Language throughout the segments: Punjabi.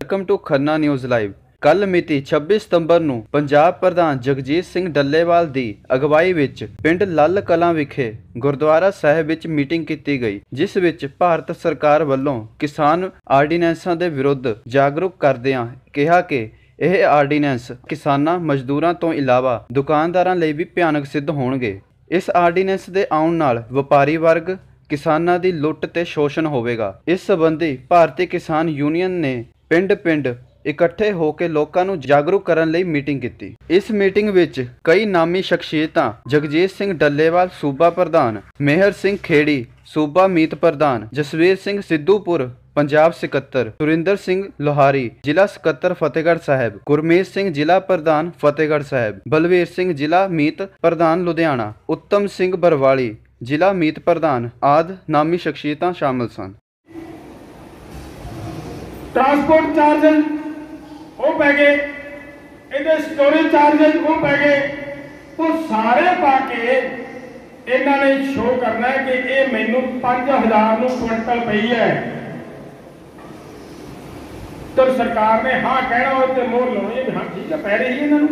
Welcome to Khanna news live ਕੱਲ ਮਿਤੀ 26 ਸਤੰਬਰ ਨੂੰ ਪੰਜਾਬ ਪ੍ਰਧਾਨ ਜਗਜੀਤ ਸਿੰਘ ਡੱਲੇਵਾਲ ਦੀ ਅਗਵਾਈ ਵਿੱਚ ਪਿੰਡ ਲੱਲ ਕਲਾਂ ਵਿਖੇ ਗੁਰਦੁਆਰਾ ਸਾਹਿਬ ਵਿੱਚ ਮੀਟਿੰਗ ਕੀਤੀ ਗਈ, ਜਿਸ ਵਿੱਚ ਭਾਰਤ ਸਰਕਾਰ ਵੱਲੋਂ ਕਿਸਾਨ ਆਰਡੀਨੈਂਸਾਂ ਦੇ ਵਿਰੁੱਧ ਜਾਗਰੂਕ ਕਰਦਿਆਂ ਕਿਹਾ ਕਿ ਇਹ ਆਰਡੀਨੈਂਸ ਕਿਸਾਨਾਂ ਮਜ਼ਦੂਰਾਂ ਤੋਂ ਇਲਾਵਾ ਦੁਕਾਨਦਾਰਾਂ ਲਈ ਵੀ ਭਿਆਨਕ ਸਿੱਧ ਹੋਣਗੇ। ਇਸ ਆਰਡੀਨੈਂਸ ਦੇ ਆਉਣ ਨਾਲ ਵਪਾਰੀ ਵਰਗ ਕਿਸਾਨਾਂ ਦੀ ਲੁੱਟ ਤੇ ਸ਼ੋਸ਼ਣ ਹੋਵੇਗਾ। ਇਸ ਸੰਬੰਧੀ ਭਾਰਤੀ ਕਿਸਾਨ ਯੂਨੀਅਨ ਨੇ ਪਿੰਡ-ਪਿੰਡ ਇਕੱਠੇ ਹੋ ਕੇ ਲੋਕਾਂ ਨੂੰ ਜਾਗਰੂਕ ਕਰਨ ਲਈ ਮੀਟਿੰਗ ਕੀਤੀ। ਇਸ ਮੀਟਿੰਗ ਵਿੱਚ ਕਈ ਨਾਮੀ ਸ਼ਖਸੀਅਤਾਂ, ਜਗਜੀਤ ਸਿੰਘ ਡੱਲੇਵਾਲ ਸੂਬਾ ਪ੍ਰਧਾਨ, ਮੇਹਰ ਸਿੰਘ ਖੇੜੀ ਸੂਬਾ ਮੀਤ ਪ੍ਰਧਾਨ, ਜਸਵੀਰ ਸਿੰਘ ਸਿੱਧੂਪੁਰ, ਪੰਜਾਬ ਸਕੱਤਰ, ਸੁਰਿੰਦਰ ਸਿੰਘ ਲੋਹਾਰੀ, ਜ਼ਿਲ੍ਹਾ ਸਕੱਤਰ ਫਤਿਹਗੜ੍ਹ ਸਾਹਿਬ, ਗੁਰਮੀਤ ਸਿੰਘ ਜ਼ਿਲ੍ਹਾ ਪ੍ਰਧਾਨ ਫਤਿਹਗੜ੍ਹ ਸਾਹਿਬ, ਬਲਵੀਰ ਸਿੰਘ ਜ਼ਿਲ੍ਹਾ ਮੀਤ ਪ੍ਰਧਾਨ ਲੁਧਿਆਣਾ, ਉੱਤਮ ਸਿੰਘ ਬਰਵਾਲੀ ਜ਼ਿਲ੍ਹਾ ਮੀਤ ਪ੍ਰਧਾਨ ਆਦ ਨਾਮੀ ਸ਼ਖਸੀਅਤਾਂ ਸ਼ਾਮਲ ਸਨ। ਟਰਾਂਸਪੋਰਟ ਚਾਰਜਸ ਉਹ ਪੈ ਗਏ। ਇਹਦੇ ਸਟੋਰੇਜ ਚਾਰਜਸ ਉਹ ਪੈ ਗਏ। ਉਹ ਸਾਰੇ ਪਾ ਕੇ ਇਹਨਾਂ ਨੇ ਸ਼ੋਅ ਕਰਨਾ ਕਿ ਇਹ ਮੈਨੂੰ 5000 ਨੂੰ ਕੁਇੰਟਲ ਪਈ ਹੈ। ਤੇ ਸਰਕਾਰ ਨੇ ਹਾਂ ਕਹਿਣਾ ਉਹ ਤੇ ਮੋਹਰ ਲਾਉਣੀ ਹੈ ਹਾਂ ਠੀਕ ਹੈ, ਪੈ ਰਹੀ ਹੈ ਇਹਨਾਂ ਨੂੰ।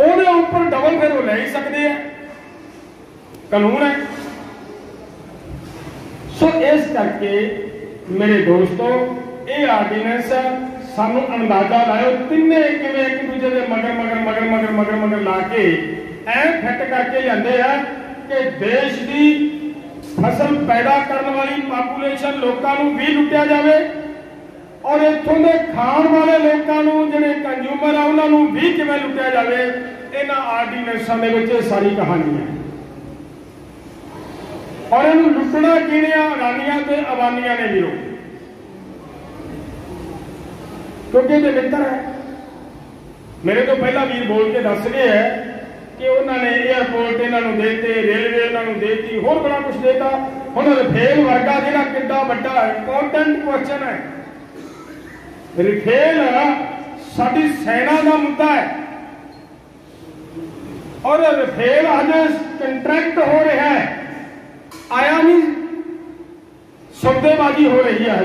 ਉਹਦੇ ਉੱਪਰ ਡਬਲ ਫਿਰ ਉਹ ਲੈ ਹੀ ਸਕਦੇ ਆ। ਕਾਨੂੰਨ ਹੈ। ਸੋ ਇਸ ਕਰਕੇ ਮੇਰੇ ਦੋਸਤੋ, ਇਹ ਆਰਡੀਨੈਂਸ ਸਾਨੂੰ ਅੰਦਾਜ਼ਾ ਲਾਇਓ ਤਿੰਨੇ ਕਿਵੇਂ ਇੱਕ ਦੂਜੇ ਦੇ ਮਗਰ ਮਗਰ ਮਗਰ ਮਗਰ ਮਗਰ ਮਗਰ ਲਾ ਕੇ ਐ ਫਿੱਟ ਕਰਕੇ ਜਾਂਦੇ ਆ ਕਿ ਦੇਸ਼ ਦੀ ਫਸਲ ਪੈਦਾ ਕਰਨ ਵਾਲੀ ਪਾਪੂਲੇਸ਼ਨ ਲੋਕਾਂ ਨੂੰ ਵੀ ਲੁੱਟਿਆ ਜਾਵੇ ਔਰ ਇੱਥੋਂ ਦੇ ਖਾਣ ਵਾਲੇ ਲੋਕਾਂ ਨੂੰ, ਜਿਹੜੇ ਕੰਜ਼ੂਮਰ ਆ, ਉਹਨਾਂ ਨੂੰ ਵੀ ਕਿਵੇਂ ਲੁੱਟਿਆ ਜਾਵੇ, ਇਹਨਾਂ ਆਰਡੀਨੈਂਸਾਂ ਦੇ ਵਿੱਚ ਇਹ ਸਾਰੀ ਕਹਾਣੀ ਹੈ। ਔਰ ਇਹਨੂੰ ਲੁੱਟਣਾ ਕਿਹੜੀਆਂ ਅਡਾਨੀਆਂ ਤੇ ਅਬਾਨੀਆਂ ਨੇ ਵੀਰੋ। ਕਿਉਂਕਿ ਇਹਦੇ ਮਿੱਤਰ ਹੈ। ਮੇਰੇ ਤੋਂ ਪਹਿਲਾਂ ਵੀਰ ਬੋਲ ਕੇ ਦੱਸ ਰਹੇ ਹੈ ਕਿ ਉਹਨਾਂ ਨੇ 에어ਪੋਰਟ ਇਹਨਾਂ ਨੂੰ ਦੇਤੇ ਰੇਲਵੇ ਇਹਨਾਂ ਨੂੰ ਦੇਤੀ, ਹੋਰ ਬੜਾ ਕੁਝ ਦੇਤਾ। ਹੁਣ ਰਿਫੇਲ ਵਰਗਾ ਜਿਹੜਾ ਕਿੰਨਾ ਵੱਡਾ ਇੰਪੋਰਟੈਂਟ ਕੁਐਸਚਨ ਹੈ। ਰਿਫੇਲ ਸਾਡੀ ਸੈਨਾ ਦਾ ਮੁੱਦਾ ਹੈ। ਔਰ ਰਿਫੇਲ ਅੱਜ ਕੰਟਰੈਕਟ ਹੋ ਰਿਹਾ ਹੈ ਆਇਆ ਨਹੀਂ। ਸੌਦੇਬਾਜ਼ੀ ਹੋ ਰਹੀ ਹੈ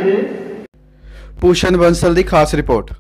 ਭੂਸ਼ਣ ਬੰਸਲ ਦੀ ਖਾਸ ਰਿਪੋਰਟ।